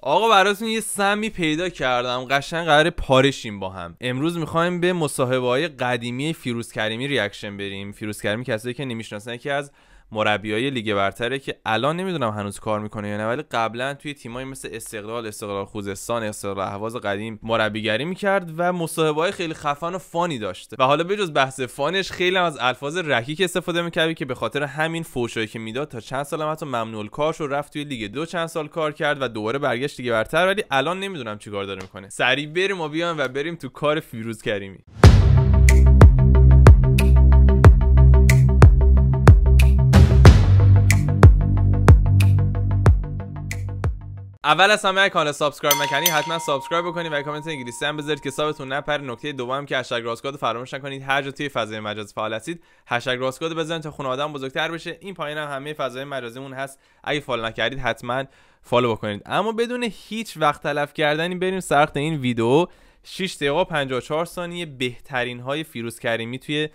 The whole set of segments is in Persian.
آقا براتون یه سمی پیدا کردم. قشنگ قراره پاره شیم با هم. امروز می‌خوایم به مصاحبه های قدیمی فیروز کریمی reaction بریم. فیروز کریمی کسایی که نمی‌شناسن یکی از مربیای لیگ برتره که الان نمی‌دونم هنوز کار می‌کنه یا نه ولی قبلا توی تیمایی مثل استقلال استقلال خوزستان استقلال اهواز قدیم مربیگری می‌کرد و مصاحبه های خیلی خفن و funny داشته و حالا بجز بحث fun ش خیلی از الفاظ رکیک استفاده می‌کرد که به خاطر همین فوشایی که می‌داد تا چند سال هم حتی ممنوع کار شد رفت توی لیگ دو چند سال کار کرد و دوباره برگشت لیگ برتر. ولی الان نمی‌دونم چیکار داره می‌کنه. سریع بریم و بیایم و بریم تو کار فیروز کریمی اول از همه کانال subscribe نکردی حتما subscribe بکنید و کامنت انگلیسی هم بذارید که حسابتون نپره. نکته دوم که هشتگ راسکود فراموش نکنید هر جا توی فضای مجازی فعال هستید هشتگ راسکود بزنید تا خونوادمون بزرگتر بشه. این پایین هم همه فضای مجازیمون هست. اگه follow نکردید حتما follow بکنید. اما بدون هیچ وقت تلف کردنی بریم سر وقت این ویدیو. 6 دقیقه 54 ثانیه بهترین های فیروز کریمی توی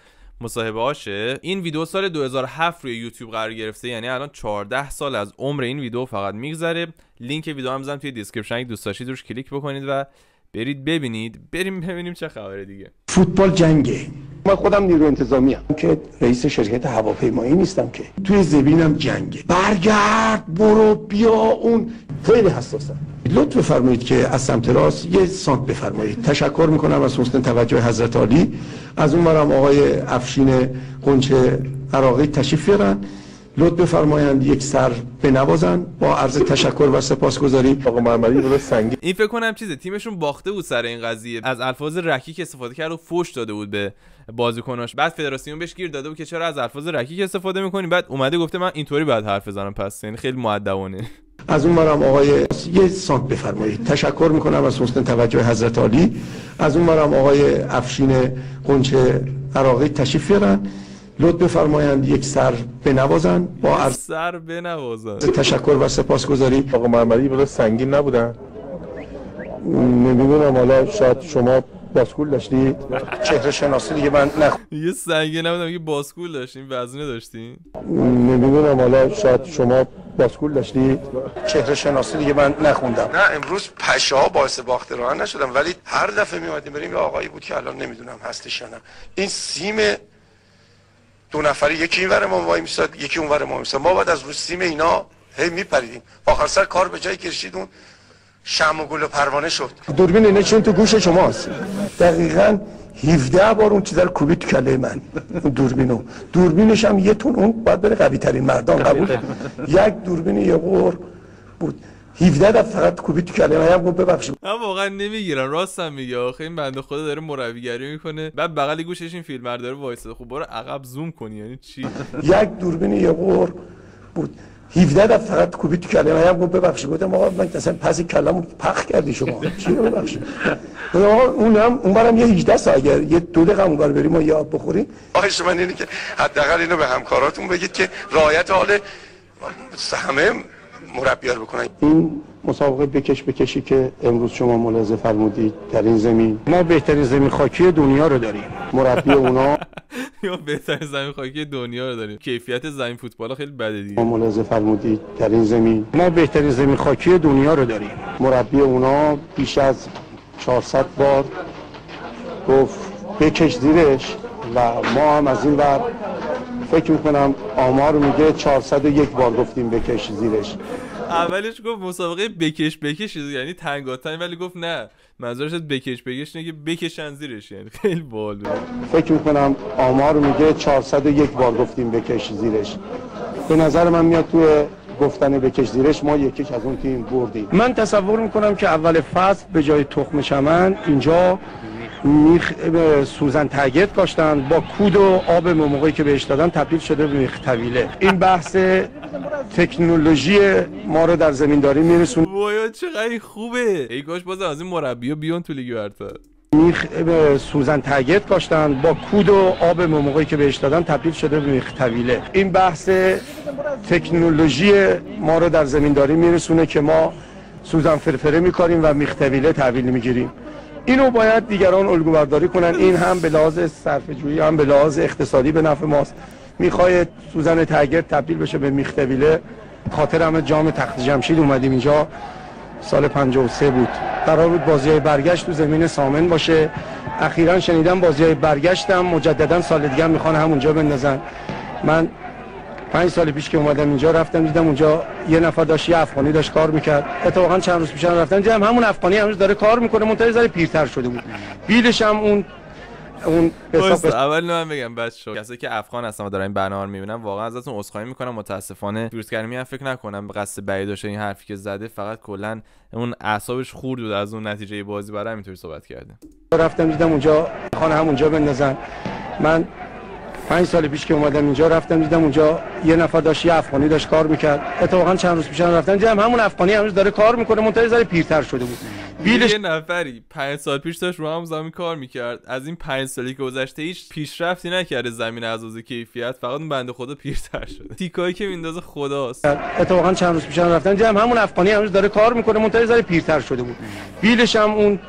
مصاحبه هاشه. این ویدیو سال 2007 روی یوتیوب قرار گرفته یعنی الان 14 سال از عمر این ویدیو فقط میگذره. لینک ویدیو هم می‌ذارم توی description اگه دوست داشتید روش کلیک بکنید و برید ببینید. بریم ببینیم چه خبره دیگه. فوتبال جنگه. من خودم نیرو انتظامی هم. که رئیس شرکت هواپیمایی نیستم که. توی زمینم جنگه. برگرد برو بیا اون. خیلی حساسم لطف بفرمایید که از سمت راست یه سانت بفرمایید. تشکر می‌کنم از حسن توجه حضرت عالی. از اون برم آقای افشین قنچه عراقی تشریف بیارن. لطف بفرمایند یک سر بنوازن با عرض تشکر و سپاسگزاری. آقا مرمری رو سنگین این فکر کنم چیزه تیمشون باخته بود سر این قضیه. از الفاظ رکیک استفاده کرد و فوش داده بود به بازیکناش. بعد فدراسیون بهش گیر داده بود که چرا از الفاظ رکیک استفاده می‌کنی؟ بعد اومده گفته من اینطوری بعد حرف بزنم پس یعنی خیلی مؤدبانه. از اون برم آقای یه سانت بفرمایید. تشکر می‌کنم از حسن توجه حضرت عالی. از اون برم آقای افشین قنچه عراقی تشریف بیارن. لطف بفرمایند یک سر بنوازن با عرض سر بنوازن تشکر و سپاسگزاری. آقا مرمری رو سنگین نبودن. نمی‌دونم حالا شاید شما باسکول داشتی چهره شناسی دیگه من نخ یه سنگه نبودم یه باسکول داشتیم. وزنه داشتیم. نمی‌دونم حالا شاید شما باسکول داشتی چهره شناسی دیگه من نخوندم. نه امروز پشا باعث باخت راه نشدم ولی هر دفعه میومدیم بریم یه آقایی بود که الان نمی‌دونم هستش یا نه. این سیم دو نفری یکی این ور ما وای میستاد یکی اون ور ما میستاد. ما بعد از روی سیم اینا هی میپریدیم. آخر سر کار به جای کشید اون شم و گل و پروانه شد. دوربین اینه چون تو گوش شماست. دقیقا 17 بار اون چیزا رو کوبید تو کله من اون دوربینو. دوربینش هم یه تون اون باید بره قوی ترین مردان قبول. یک دوربین یه قور بود. 17 دفعه فقط کله من هم گفت ببخشید. من واقعا نمی‌گیرم. راستم میگه. آخه این بنده خدا داره مربیگری می‌کنه. بعد بغل گوشش این فیلم داره وایساده. خب برو عقب زوم کنی. یعنی چی؟ یک دوربین یه قور بود. 17 دفعه فقط کله من هم گفت ببخشید. گفتم آقا من اصلا پس کلمو پخ کردی شما. چی رو ببخشید؟ آقا اونم اونورم یه 18 سال اگر یه دو دقیقه اونور بریم و یاد بخوریم. خواهش من اینه که حداقل اینو به همکاراتون بگید که رعایت حال همه مربیار بکنن. این مسابقه بکش بکشی که امروز شما ملاحظه فرمودید در این زمین. ما بهترین زمین خاکی دنیا رو داریم. مربی اونا. یا بهترین زمین خاکی دنیا رو داریم. کیفیت زمین فوتبال خیلی بده دیگه. ما ملاحظه فرمودید در این زمین. ما بهترین زمین خاکی دنیا رو داریم. مربی اونا بیش از 400 بار گفت بکش زیرش و ما هم از این بر فکر می‌کنم آمار میگه 401 بار گفتیم بکش زیرش. اولش گفت مسابقه بکش بکش یعنی تنگاتن ولی گفت نه منظورش بکش بکش نه که بکشن زیرش یعنی خیلی باحال فکر می‌کنم آمار میگه 401 بار گفتیم بکش زیرش. به نظر من میاد تو گفتن بکش زیرش ما یکیش از اون تیم بردیم. من تصور می‌کنم که اول فصل به جای تخم چمن اینجا میخ سوزن تگت کاشتن با کود و آب موقعی که بهش دادن تبدیل شده به میخ طویله. این بحث تکنولوژی ما رو در زمینداری میرسون وایا چقدر خوبه. ای کاش باز از این مربی بیان تو لیگ برتر. میخ سوزن تگت کاشتن با کود و آب موقعی که بهش دادن تبدیل شده به میخ طویله. این بحث تکنولوژی ما رو در زمینداری میرسونه که ما سوزن فرفره میکاریم و میخ طویله تحویل می‌گیریم. اینو باید دیگران الگو برداری کنن. این هم به لحاظ جویی هم به لحاظ اقتصادی به نفع ماست. می‌خواد سوزن تگر تبدیل بشه به میختبیله خاطر همه جام تخت جمشید اومدیم اینجا. سال 53 بود. قرار بود بازی های برگشت تو زمین سامن باشه. اخیرا شنیدم بازی های برگشتم. مجددا سال دیگه می‌خوان همونجا بندازن. من پنج سال پیش که اومدم اینجا رفتم دیدم اونجا یه نفر داشت یه افغانی داشت کار می‌کرد. اتفاقا چند روز پیش رفتم دیدم همون افغانی هنوز داره کار می‌کنه منتها ذره پیرتر شده بود. بیلش هم اون اون اول من بگم بچه کسی که افغان هستن و دارن این برنامه رو می‌بینن واقعا ازتون عذرخواهی می‌کنم متاسفانه گرمی هم فکر نکنم به قصد بعید داشته این حرفی که زده فقط کلا اون اعصابش خورد بود از اون نتیجه بازی برای همینطوری صحبت کرده رفتم دیدم اونجا خانه همونجا بندازن. من پنج سال پیش که اومدم اینجا رفتم دیدم اونجا یه نفر داشت یه افغانی داشت کار می‌کرد. اتفاقا چند روز پیش رفتم دیدم همون افغانی هنوز داره کار می‌کنه منتظر ذره پیرتر شده بود. بیلش یه نفری پنج سال پیش داشت رو هم زمین کار می‌کرد. از این پنج سالی که گذشته هیچ پیشرفتی نکرده زمین از از کیفیت فقط اون بنده خدا پیرتر شده. تیکایی که میندازه خداست. اتفاقا چند روز پیش رفتم دیدم همون افغانی هنوز داره کار می‌کنه منتظر ذره پیرتر شده بود. بیلش هم اون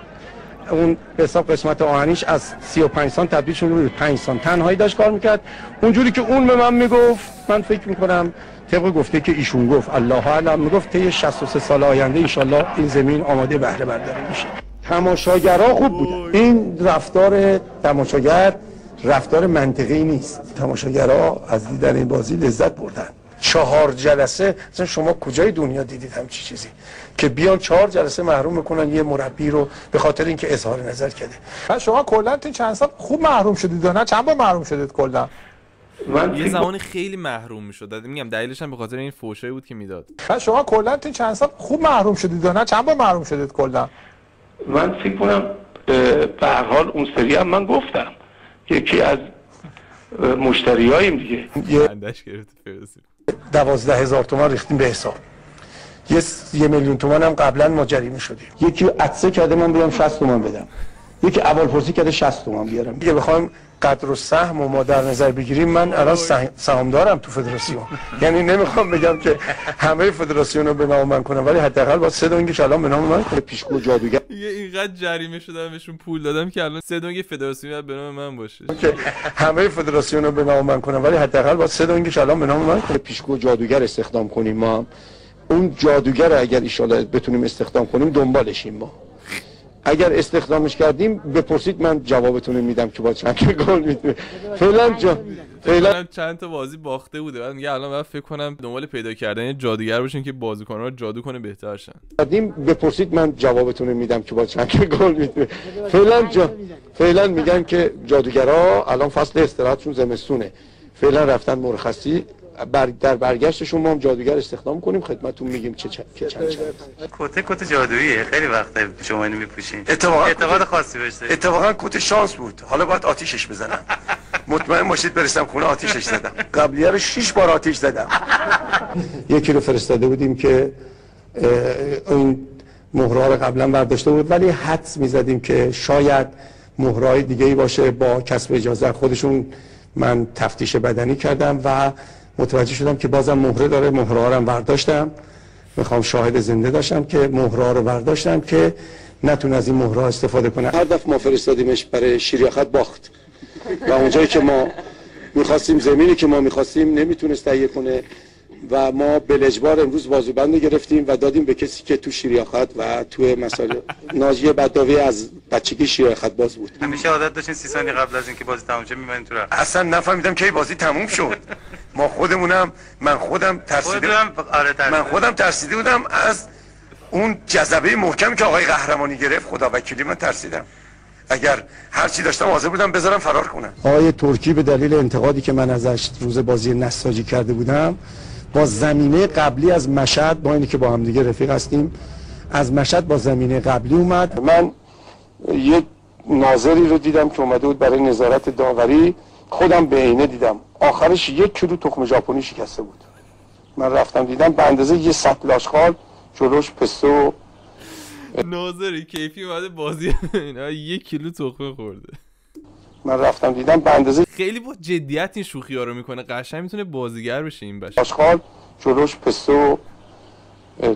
اون حساب قسمت آهنیش از 35 سان تبدیل شده بود 5 سان. تنهایی داشت کار می‌کرد. اونجوری که اون به من می‌گفت من فکر می‌کنم طبق گفته که ایشون گفت الله اعلم. می‌گفت طی 63 سال آینده ان این زمین آماده بهره برداری میشه. تماشاگرها خوب بودن. این رفتار تماشاگر رفتار منطقی نیست. تماشاگرها از دیدن این بازی لذت بردن. چهار جلسه مثلا شما کجای دنیا دیدید همچی چیزی؟ که بیان چهار جلسه محروم می‌کنن یه مربی رو به خاطر اینکه اظهار نظر کرده. و شما کلا تو چند سال خوب محروم شدید نه؟ چند بار محروم شدید کلا؟ من یه زمانی خیلی محروم می‌شد. میگم دلیلش هم به خاطر این فوشایی بود که می‌داد. و شما کلا تو چند سال خوب محروم شدید نه؟ چند بار محروم شدید کلا؟ من فکر کنم به هر حال اون سری هم من گفتم. یکی از مشتریاییم دیگه. دوازده هزار تومان ریختیم به حساب. یه, یه میلیون تومان هم قبلا ما جریمه شدیم یکی عدسه کرده من بیام 60 تومان بدم. یکی اول پرسی کرده 60 تومان بیارم. دیگه بخوام قدر و سهم و ما در نظر بگیریم من الان سهام دارم تو فدراسیون. یعنی نمی‌خوام بگم که همه فدراسیون رو به نام من کنم ولی حداقل با سه دونگش الان به نام من کنه پیشگو جادوگر. یه اینقدر جریمه شدم بهشون پول دادم که الان سه دونگ فدراسیون به نام من باشه. که همه فدراسیون رو به نام من کنم ولی حداقل با سه دونگش الان به نام من کنه پیشگو جادوگر استخدام کنیم ما. اون جادوگر اگر ایشالا بتونیم استخدام کنیم دنبالشیم ما. اگر استخدامش کردیم بپرسید من جوابتون میدم که با چند گل می‌تونه. فعلا جا فعلا چند تا بازی باخته بوده. بعد میگه الان باید فکر کنم دنبال پیدا کردن جادوگر باشین که بازیکن رو جادو کنه بهتر شن. کردیم بپرسید من جوابتون میدم که با چند گل می‌تونه. فعلا جا فعلا میگن که جادوگرا الان فصل استراحتشون زمستونه. فعلا رفتن مرخصی. بر در برگشتشون ما هم جادوگر استخدام کنیم خدمتتون میگیم چه چند چند. کته کت جادوییه خیلی وقته شما اینو میپوشین. اتفاقا اعتقاد خاصی بهش اتفاقا کت شانس بود. حالا باید آتیشش بزنم. مطمئن باشید برسم خونه آتیشش زدم. قبلیه رو شش بار آتیش زدم. یکی رو فرستاده بودیم که این مهره رو قبلا برداشته بود ولی حدس می‌زدیم که شاید مهرهای دیگه ای باشه با کسب اجازه. خودشون من تفتیش بدنی کردم و متوجه شدم که بازم مهره داره مهره رو برداشتم. می‌خوام شاهد زنده داشتم که مهره رو برداشتم که نتونه از این مهره استفاده کنه. هر دفعه ما فرستادیمش برای شیریاخت باخت. و اونجایی که ما می‌خواستیم زمینی که ما می‌خواستیم نمی‌تونست تهیه کنه. و ما بلجبار امروز بازوبند گرفتیم و دادیم به کسی که تو شیریاخت و تو مسائل ناجیه بداوی از بچگی شیریاخت باز بود. همیشه عادت داشتین 30 ثانیه قبل از اینکه بازی تموم شه میمونین تو اصلا نفهمیدم کی بازی تموم شد. ما خودمونم من خودم ترسیده آره من خودم ترسیده بودم از اون جذبه محکمی که آقای قهرمانی گرفت. خدا وکیلی من ترسیدم. اگر هر چی داشتم حاضر بودم بذارم فرار کنم. آقای ترکی به دلیل انتقادی که من ازش روز بازی نساجی کرده بودم با زمینه قبلی از مشهد با اینی که با هم دیگه رفیق هستیم از مشهد با زمینه قبلی اومد. من یک ناظری رو دیدم که اومده بود برای نظارت داوری خودم به عینه دیدم. آخرش یک کیلو تخم ژاپنی شکسته بود. من رفتم دیدم به اندازه یه سطل آشغال جلوش پستو ناظری کیفی اومده بازی اینا یک کیلو تخمه خورده. من رفتم دیدم به اندازه خیلی با جدیت این شوخی ها رو می‌کنه. قشنگ می‌تونه بازیگر بشه این بشه. آشغال جلوش پسته و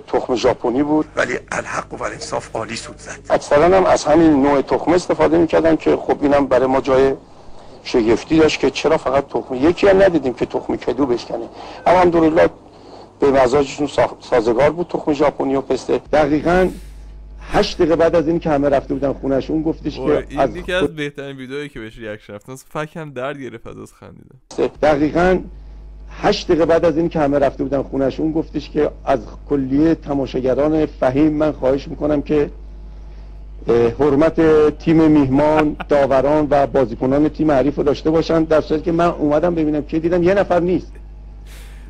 تخم ژاپنی بود. ولی الحق و انصاف عالی سود زد. اکثرا هم از همین نوع تخم استفاده می‌کردن که خب اینم برای ما جای شگفتی داشت که چرا فقط تخم یکی هم ندیدیم که تخم کدو بشکنه. الحمدلله به مزاجشون سازگار بود تخم ژاپنی و پسته. دقیقا هشت دقیقه بعد از این که همه رفته بودن خونش اون گفتش که این از یکی از بهترین ویدئویی که بهش reaction رفتم فکم درد گرفت از خندیدن دقیقا هشت دقیقه بعد از این که همه رفته بودن خونش اون گفتش که از کلیه تماشاگران فهیم من خواهش می‌کنم که حرمت تیم میهمان داوران و بازیکنان تیم حریف رو داشته باشن در صورتی که من اومدم ببینم که دیدم یه نفر نیست.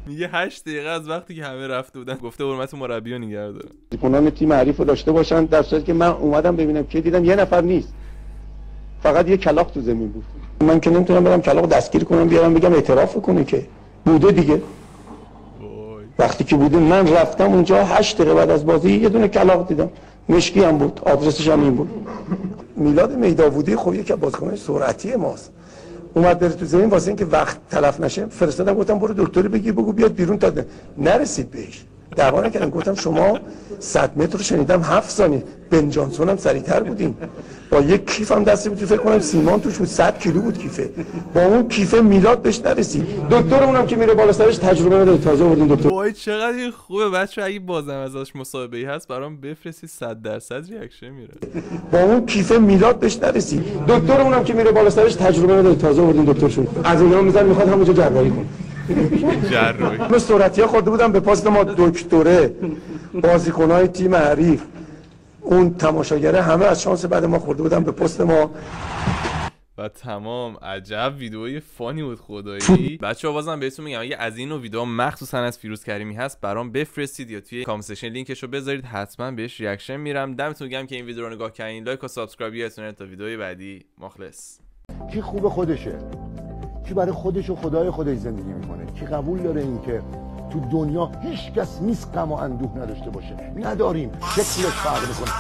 میگه 8 دقیقه از وقتی که همه رفته بودن گفته حرمت مربی رو نگه داره. بازیکنان تیم حریف رو داشته باشن در صورتی که من اومدم ببینم که دیدم یه نفر نیست. فقط یه کلاق تو زمین بود. من که نمی‌تونم برم کلاق دستگیر کنم بیارم بگم اعتراف کنه که بوده دیگه. وقتی که بوده من رفتم اونجا 8 دقیقه بعد از بازی یه دونه کلاق دیدم. مشکی هم بود آدرسش هم این بود. میلاد میداوودی خب یکی از بازیکنان سرعتی ماست. اومد بره تو زمین واسه اینکه وقت تلف نشه فرستادم گفتم برو دکتری بگیر بگو بیاد بیرون تا نرسید بهش. دعوا نکردم گفتم شما 100 متر رو شنیدم 7 ثانیه. بن جانسون هم سریعتر بودیم. با یک کیف هم دستی بود فکر کنم سیمان توش بود. 100 کیلو بود کیفه. با اون کیفه میلاد بهش نرسید. دکترمون هم که میره بالا سرش تجربه نداره تازه آوردیم دکتر. وای چقدر این خوبه. بچه اگه بازم ازش مصاحبه ای هست برام بفرستی 100 درصد reaction میره. با اون کیفه میلاد بهش نرسید. دکترمون هم که میره بالا سرش تجربه نداره تازه آوردیم دکترشون. از اینا می‌ذاره می‌خواد همونجا جراحی کنه. من سرعتی خورده بودم به پست ما دکتره بازیکنهای تیم حریف. اون تماشاگره همه از شانس بد ما خورده بودن به پست ما. و تمام عجب ویدئوی funny بود خدایی. بچه ها بازم بهتون میگم اگه از این ویدیو مخصوصا از فیروز کریمی هست برام بفرستید یا توی comment section لینکش رو بذارید حتما بهش reaction میرم. دمتون گرم که این ویدیو رو نگاه کردین. لایک و subscribe یادتونه تا ویدیوی بعدی. مخلص. کی خوب خودشه؟ کی برای خودش و خدای خودش زندگی می‌کنه؟ کی قبول داره این که تو دنیا هیچ کس نیست غم و اندوه نداشته باشه؟ نداریم. شکلش فرق می‌کنه.